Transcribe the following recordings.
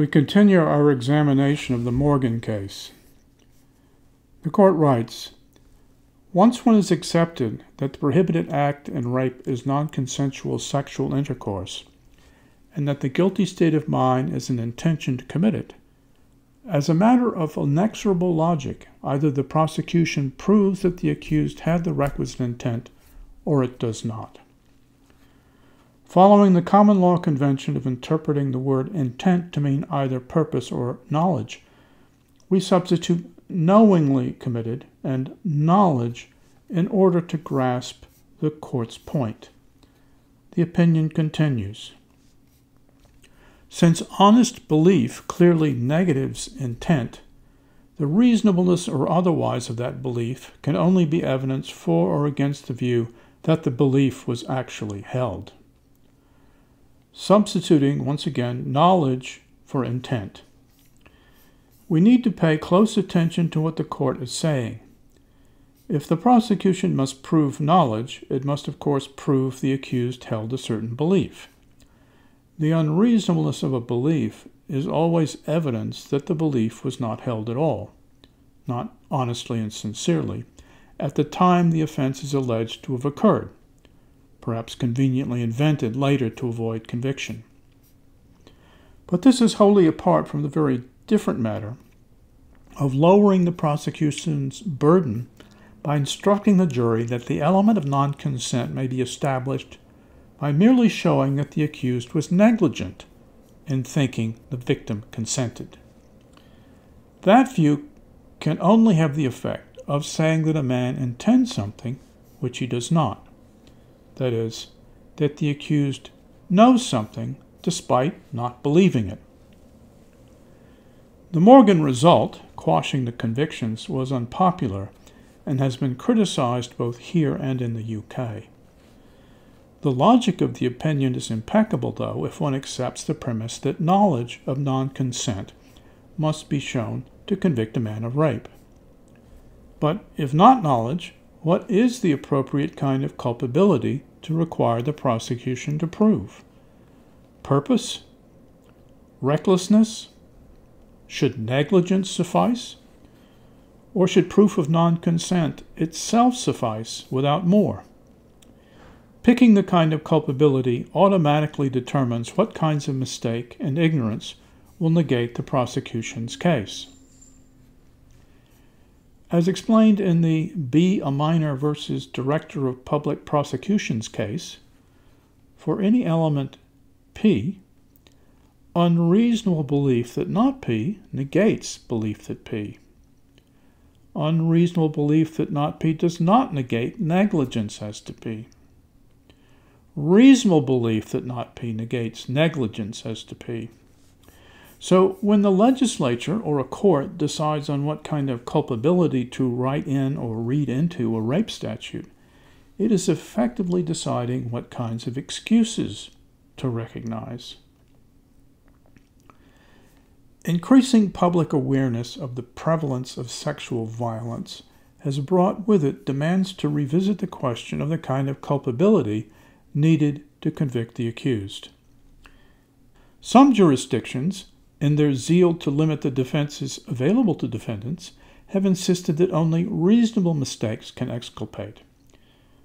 We continue our examination of the Morgan case. The court writes Once one has accepted that the prohibited act in rape is non consensual sexual intercourse, and that the guilty state of mind is an intention to commit it, as a matter of inexorable logic, either the prosecution proves that the accused had the requisite intent or it does not. Following the common law convention of interpreting the word intent to mean either purpose or knowledge, we substitute knowingly committed and knowledge in order to grasp the court's point. The opinion continues. Since honest belief clearly negatives intent, the reasonableness or otherwise of that belief can only be evidence for or against the view that the belief was actually held. Substituting, once again, knowledge for intent. We need to pay close attention to what the court is saying. If the prosecution must prove knowledge, it must, of course, prove the accused held a certain belief. The unreasonableness of a belief is always evidence that the belief was not held at all, not honestly and sincerely, at the time the offense is alleged to have occurred, perhaps conveniently invented later to avoid conviction. But this is wholly apart from the very different matter of lowering the prosecution's burden by instructing the jury that the element of non consent may be established by merely showing that the accused was negligent in thinking the victim consented. That view can only have the effect of saying that a man intends something which he does not. That is, that the accused knows something despite not believing it. The Morgan result, quashing the convictions, was unpopular and has been criticized both here and in the UK. The logic of the opinion is impeccable, though, if one accepts the premise that knowledge of non consent must be shown to convict a man of rape. But if not knowledge, what is the appropriate kind of culpability to require the prosecution to prove? Purpose? Recklessness? Should negligence suffice? Or should proof of non consent itself suffice without more? Picking the kind of culpability automatically determines what kinds of mistake and ignorance will negate the prosecution's case. As explained in the B. A Minor versus Director of Public Prosecutions case, for any element P, unreasonable belief that not P negates belief that P. Unreasonable belief that not P does not negate negligence as to P reasonable belief that not P negates negligence as to P. So, when the legislature or a court decides on what kind of culpability to write in or read into a rape statute, it is effectively deciding what kinds of excuses to recognize. Increasing public awareness of the prevalence of sexual violence has brought with it demands to revisit the question of the kind of culpability needed to convict the accused. Some jurisdictions, in their zeal to limit the defenses available to defendants, have insisted that only reasonable mistakes can exculpate.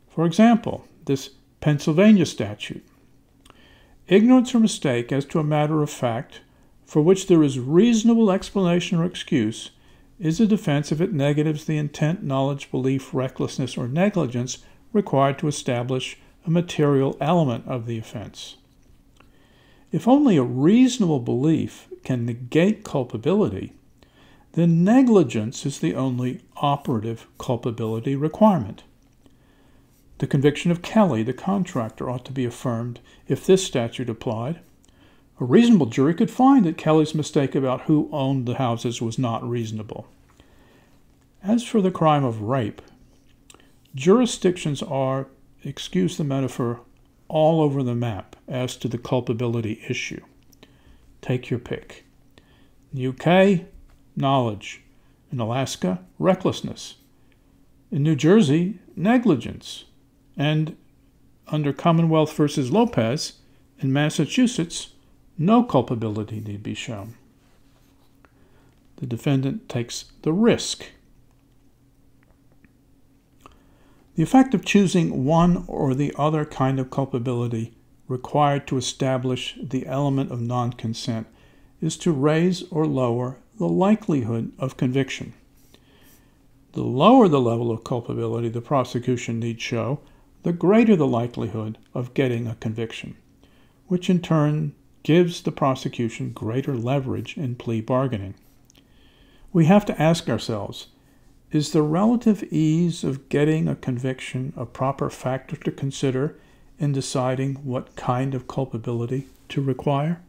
For example, this Pennsylvania statute. Ignorance or mistake as to a matter of fact for which there is reasonable explanation or excuse is a defense if it negatives the intent, knowledge, belief, recklessness, or negligence required to establish a material element of the offense. If only a reasonable belief can negate culpability, then negligence is the only operative culpability requirement. The conviction of Kelly, the contractor, ought to be affirmed if this statute applied. A reasonable jury could find that Kelly's mistake about who owned the houses was not reasonable. As for the crime of rape, jurisdictions are excuse the metaphor, all over the map as to the culpability issue. Take your pick. In the UK, knowledge. In Alaska, recklessness. In New Jersey, negligence. And under Commonwealth versus Lopez, in Massachusetts, no culpability need be shown. The defendant takes the risk. The effect of choosing one or the other kind of culpability required to establish the element of non consent is to raise or lower the likelihood of conviction. The lower the level of culpability the prosecution need show, the greater the likelihood of getting a conviction, which in turn gives the prosecution greater leverage in plea bargaining. We have to ask ourselves is the relative ease of getting a conviction a proper factor to consider in deciding what kind of culpability to require?